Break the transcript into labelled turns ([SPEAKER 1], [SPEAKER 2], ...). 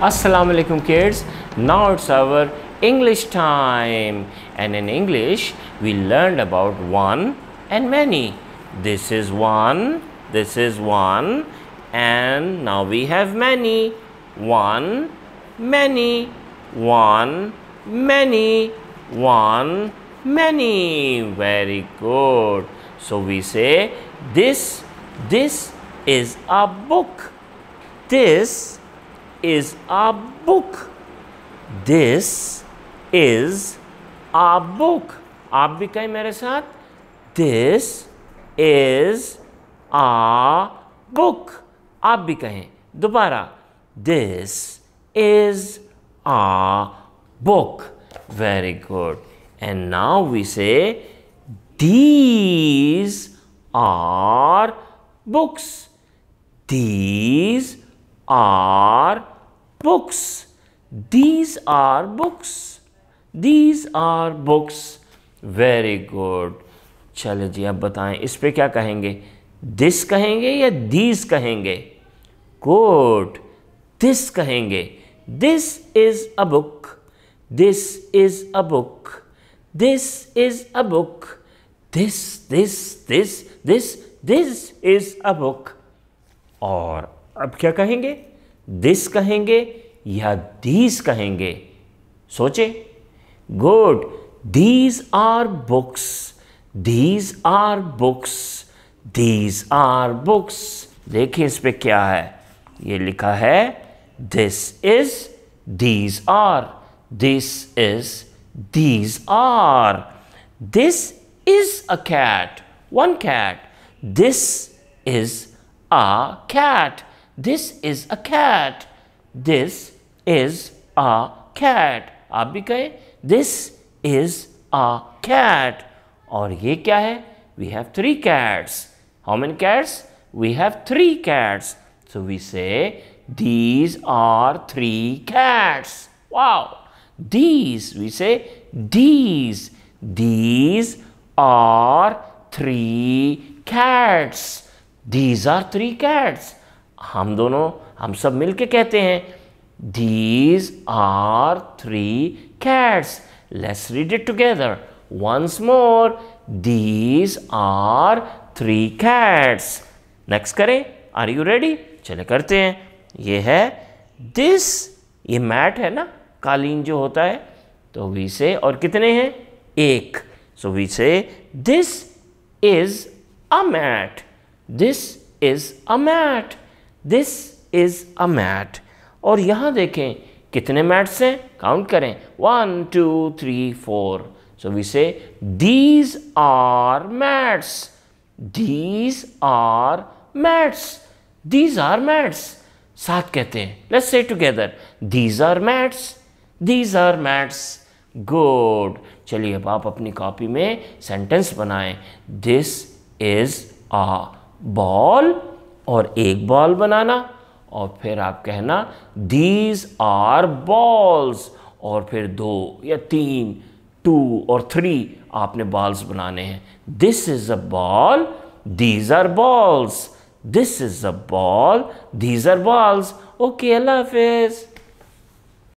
[SPEAKER 1] Assalamu alaikum kids. Now it's our English time and in English we learned about one and many. This is one, this is one and now we have many. One, many, one, many, one, many. Very good. So we say this, this is a book. This is a book. This is a book. आप भी कहें मेरे साथ This is a book. आप भी कहें दोबारा This is a book. Very good. And now we say these are books. These are books. These are books. These are books. Very good. चलो जी अब बताएँ इस पे क्या कहेंगे दिस कहेंगे या दीज कहेंगे गुड दिस कहेंगे this is a book this is a book this is a book this this this this this is a book और अब क्या कहेंगे? दिस कहेंगे या दीज कहेंगे? सोचे। Good these are books these are books these are books देखिए इस पे क्या है? ये लिखा है this is these are this is these are this is a cat one cat this is a cat this is a cat this is a cat आप भी कहें दिस इज अ कैट और ये क्या है we have three cats how many cats we have three cats so we say these are three cats wow these we say these these are three cats these are three cats हम दोनों हम सब मिलके कहते हैं these are three cats let's read it together once more these are three cats next करें are you ready चले करते हैं ये है this ये मैट है ना कालीन जो होता है तो वी से और कितने हैं एक so we say this is a mat this is a mat this is a mat और यहाँ देखें, कितने मैट्स हैं? काउंट करें। One two three four so we say these are mats these are mats these are mats साथ कहते हैं। Let's say together these are mats these are mats good चलिए अब आप अपनी कॉपी में सेंटेंस बनाएँ। दिस इज़ अ बॉल और एक बॉल बनाना और फिर आप कहना दीज आर बॉल्स और फिर दो या तीन टू और थ्री आपने बॉल्स बनाने हैं। This is a ball these are balls this is a ball these are balls okay अल्लाह हाफिज़